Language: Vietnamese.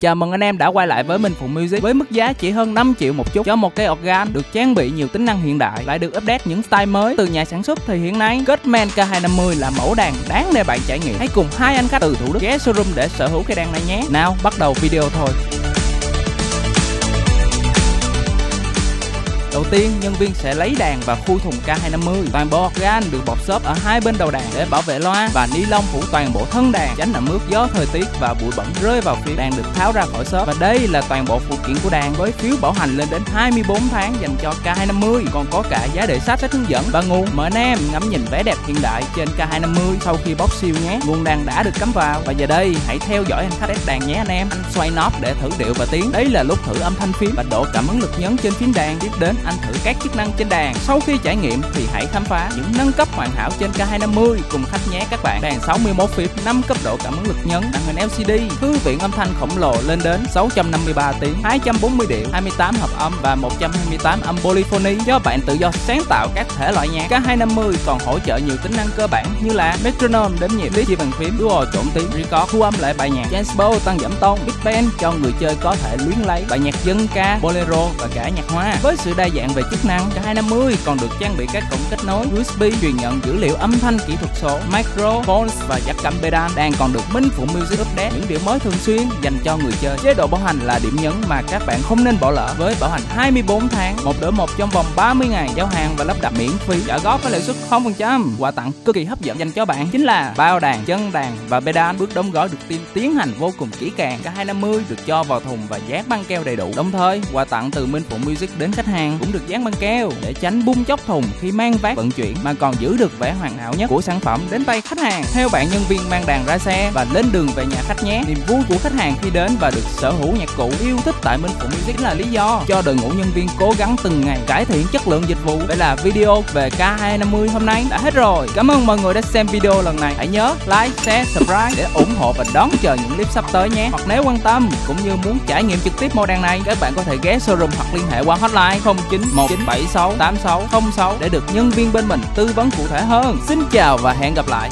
Chào mừng anh em đã quay lại với Minh Phụng Music với mức giá chỉ hơn 5 triệu một chút cho một cây organ được trang bị nhiều tính năng hiện đại lại được update những style mới từ nhà sản xuất thì hiện nay Cutman K250 là mẫu đàn đáng để bạn trải nghiệm. Hãy cùng hai anh khách từ Thủ Đức ghé showroom để sở hữu cây đàn này nhé. Nào, bắt đầu video thôi. Đầu tiên, nhân viên sẽ lấy đàn và khui thùng K250. Toàn bộ organ được bọc xốp ở hai bên đầu đàn để bảo vệ loa và ni lông phủ toàn bộ thân đàn tránh ẩm ướt gió thời tiết và bụi bẩn rơi vào phía đàn được tháo ra khỏi xốp. Và đây là toàn bộ phụ kiện của đàn với phiếu bảo hành lên đến 24 tháng dành cho K250. Còn có cả giá để sách, sách hướng dẫn và nguồn. mở anh em ngắm nhìn vẻ đẹp hiện đại trên K250 sau khi bóc siêu nhé. Nguồn đàn đã được cắm vào và giờ đây hãy theo dõi anh khách ép đàn nhé anh em. Anh xoay nóp để thử điệu và tiếng. Đây là lúc thử âm thanh phím và độ cảm ứng lực nhấn trên phím đàn. Tiếp đến anh thử các chức năng trên đàn. Sau khi trải nghiệm thì hãy khám phá những nâng cấp hoàn hảo trên K250 cùng khách nhé các bạn. Đàn 61 phím, 5 cấp độ cảm ứng lực nhấn, màn hình LCD, thư viện âm thanh khổng lồ lên đến 653 tiếng, 240 điệu, 28 hợp âm và 128 âm polyphony cho bạn tự do sáng tạo các thể loại nhạc. K250 còn hỗ trợ nhiều tính năng cơ bản như là metronome đếm nhịp, lý chỉ bàn phím, dual trộn tiếng, record, thu âm lại bài nhạc, transpo tăng giảm tông, big band cho người chơi có thể luyến lấy bài nhạc dân ca, bolero và cả nhạc hoa. Với sự đa dạng về chức năng K250 còn được trang bị các cổng kết nối USB truyền nhận dữ liệu âm thanh kỹ thuật số, micro, phones và jack cắm pedal. đang còn được Minh Phụ Music update những điểm mới thường xuyên dành cho người chơi. Chế độ bảo hành là điểm nhấn mà các bạn không nên bỏ lỡ với bảo hành 24 tháng, một đổi một trong vòng 30 ngày giao hàng và lắp đặt miễn phí. Trả góp với lãi suất 0%. Quà tặng cực kỳ hấp dẫn dành cho bạn chính là bao đàn, chân đàn và pedal. Bước đóng gói được tiêm tiến hành vô cùng kỹ càng. cả 250 được cho vào thùng và dán băng keo đầy đủ. Đồng thời, quà tặng từ Minh Phụ Music đến khách hàng cũng được dán băng keo để tránh bung chóc thùng khi mang vác vận chuyển mà còn giữ được vẻ hoàn hảo nhất của sản phẩm đến tay khách hàng. Theo bạn nhân viên mang đàn ra xe và lên đường về nhà khách nhé. Niềm vui của khách hàng khi đến và được sở hữu nhạc cụ yêu thích tại Minh Phụng Music là lý do cho đội ngũ nhân viên cố gắng từng ngày cải thiện chất lượng dịch vụ. Vậy là video về K250 hôm nay đã hết rồi. Cảm ơn mọi người đã xem video lần này. Hãy nhớ like, share, subscribe để ủng hộ và đón chờ những clip sắp tới nhé. Hoặc nếu quan tâm cũng như muốn trải nghiệm trực tiếp mô đàn này, các bạn có thể ghé showroom hoặc liên hệ qua hotline 09. 8606 để được nhân viên bên mình tư vấn cụ thể hơn. Xin chào và hẹn gặp lại.